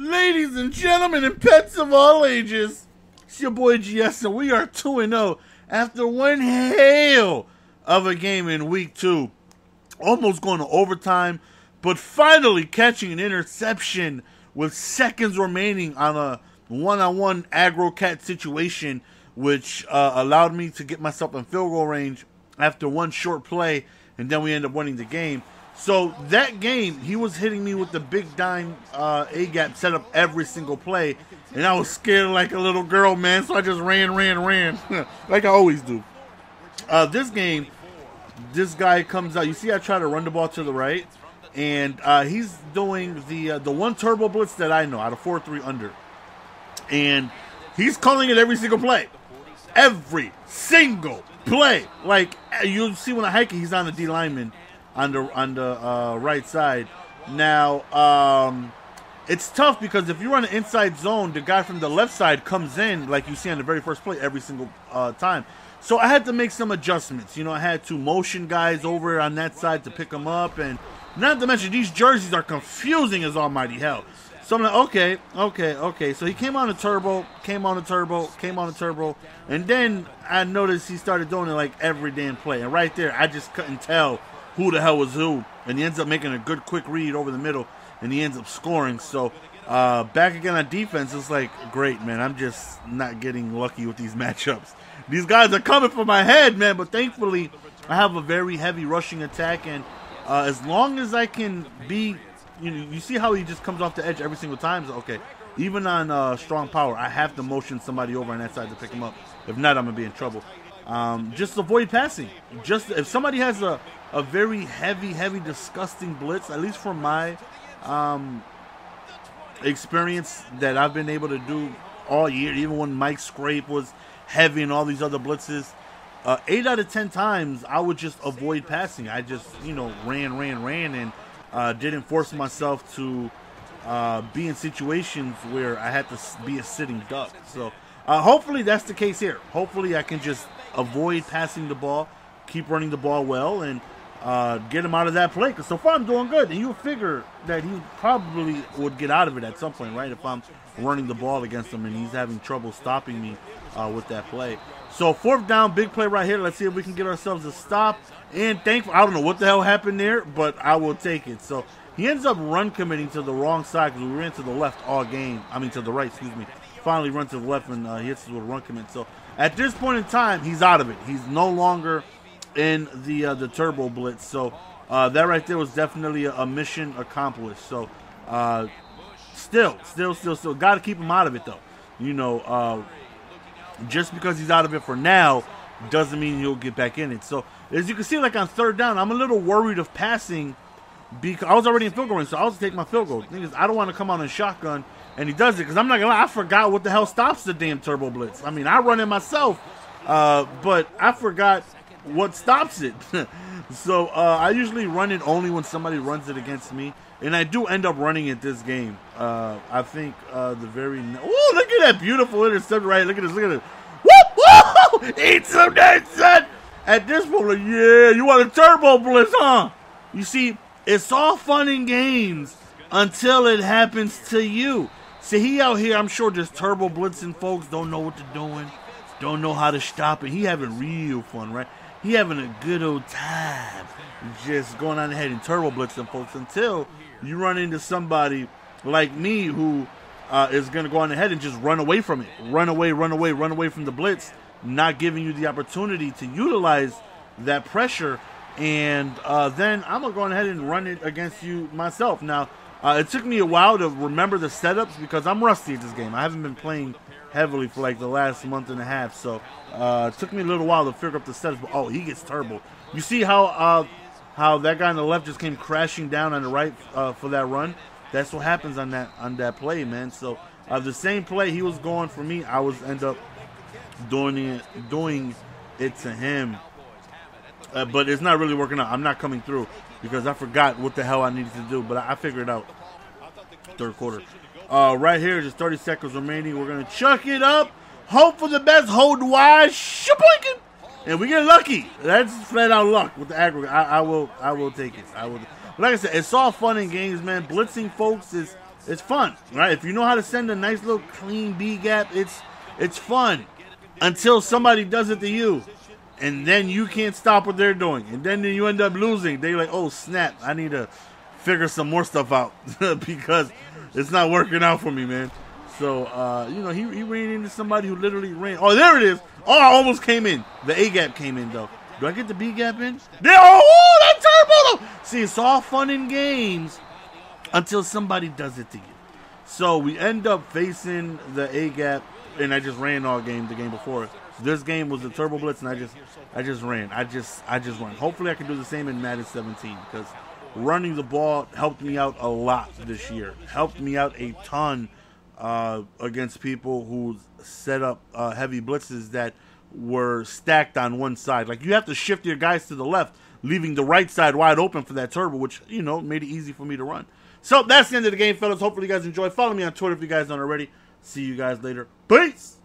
Ladies and gentlemen and pets of all ages, it's your boy GS, and we are 2 0 after one hail of a game in week two. Almost going to overtime, but finally catching an interception with seconds remaining on a one on one aggro catch situation, which uh, allowed me to get myself in field goal range after one short play, and then we end up winning the game. So that game, he was hitting me with the big dime uh, A gap setup every single play, and I was scared like a little girl, man. So I just ran, ran, ran, like I always do. Uh, this game, this guy comes out. You see, I try to run the ball to the right, and uh, he's doing the uh, the one turbo blitz that I know out of four three under, and he's calling it every single play, every single play. Like you'll see when I hike, he's on the D lineman on the on the uh, right side. Now, um, it's tough because if you run an inside zone, the guy from the left side comes in like you see on the very first play every single uh, time. So I had to make some adjustments. You know, I had to motion guys over on that side to pick them up, and not to mention these jerseys are confusing as almighty hell. So I'm like, okay, okay, okay. So he came on a turbo, came on a turbo, came on a turbo, and then I noticed he started doing it like every damn play. And right there, I just couldn't tell who the hell was who, and he ends up making a good quick read over the middle, and he ends up scoring. So uh, back again on defense, it's like great, man. I'm just not getting lucky with these matchups. These guys are coming for my head, man. But thankfully, I have a very heavy rushing attack, and uh, as long as I can be, you know, you see how he just comes off the edge every single time. So, okay, even on uh, strong power, I have to motion somebody over on that side to pick him up. If not, I'm gonna be in trouble. Um, just avoid passing. Just if somebody has a, a very heavy, heavy, disgusting blitz, at least from my um, experience that I've been able to do all year, even when Mike Scrape was heavy and all these other blitzes, uh, eight out of ten times I would just avoid passing. I just, you know, ran, ran, ran, and uh, didn't force myself to uh, be in situations where I had to be a sitting duck. So uh, hopefully that's the case here. Hopefully I can just avoid passing the ball, keep running the ball well, and uh, get him out of that play. Because so far I'm doing good. And you figure that he probably would get out of it at some point, right? If I'm running the ball against him and he's having trouble stopping me uh, with that play. So fourth down, big play right here. Let's see if we can get ourselves a stop. And thankful, I don't know what the hell happened there, but I will take it. So he ends up run committing to the wrong side because we ran to the left all game. I mean to the right, excuse me. Finally run to the left and uh, hits with a run commit. So at this point in time, he's out of it. He's no longer in the uh, the turbo blitz. So uh, that right there was definitely a, a mission accomplished. So uh, still, still, still, still, got to keep him out of it though. You know, uh, just because he's out of it for now doesn't mean he'll get back in it. So as you can see, like on third down, I'm a little worried of passing because I was already in field goal range, so I was take my field goal. Thing I don't want to come on a shotgun, and he does it because I'm not gonna lie, I forgot what the hell stops the damn turbo blitz. I mean, I run it myself, uh, but I forgot what stops it. so uh, I usually run it only when somebody runs it against me, and I do end up running it this game. Uh, I think uh, the very oh look at that beautiful interception right. Look at this. Look at it. Whoop! Eat some that son. At this point, like, yeah, you want a turbo blitz, huh? You see, it's all fun and games until it happens to you. See, he out here, I'm sure, just turbo blitzing folks don't know what they're doing, don't know how to stop it. He having real fun, right? he having a good old time just going on ahead and turbo blitzing folks until you run into somebody like me who uh, is going to go on ahead and just run away from it. Run away, run away, run away from the blitz, not giving you the opportunity to utilize that pressure. And uh, then I'm going to go ahead and run it against you myself. Now, uh, it took me a while to remember the setups because I'm rusty at this game. I haven't been playing heavily for like the last month and a half. So uh, it took me a little while to figure out the setups. But oh, he gets turbo. You see how uh, how that guy on the left just came crashing down on the right uh, for that run. That's what happens on that on that play, man. So uh, the same play he was going for me, I was end up doing it doing it to him. Uh, but it's not really working out. I'm not coming through because I forgot what the hell I needed to do. But I, I figured it out. Third quarter. Uh, right here, just 30 seconds remaining. We're going to chuck it up. Hope for the best. Hold wide. Shaboinkin. And we get lucky. That's flat out luck with the aggregate. I, I will I will take it. I will. Like I said, it's all fun and games, man. Blitzing folks is It's fun, right? If you know how to send a nice little clean B gap, it's it's fun until somebody does it to you, and then you can't stop what they're doing, and then you end up losing. They're like, "Oh snap! I need to figure some more stuff out because it's not working out for me, man." So uh, you know, he, he ran into somebody who literally ran. Oh, there it is. Oh, I almost came in. The A gap came in though. Do I get the B gap in? Yeah. Oh, that turbo! See, it's all fun and games until somebody does it to you. So we end up facing the A gap, and I just ran all game the game before. This game was the Turbo Blitz, and I just I just ran. I just I just ran. Hopefully, I can do the same in Madden 17 because running the ball helped me out a lot this year. Helped me out a ton uh, against people who set up uh, heavy blitzes that were stacked on one side. Like you have to shift your guys to the left, leaving the right side wide open for that turbo, which you know made it easy for me to run. So that's the end of the game, fellas. Hopefully you guys enjoy. Follow me on Twitter if you guys don't already. See you guys later. Peace.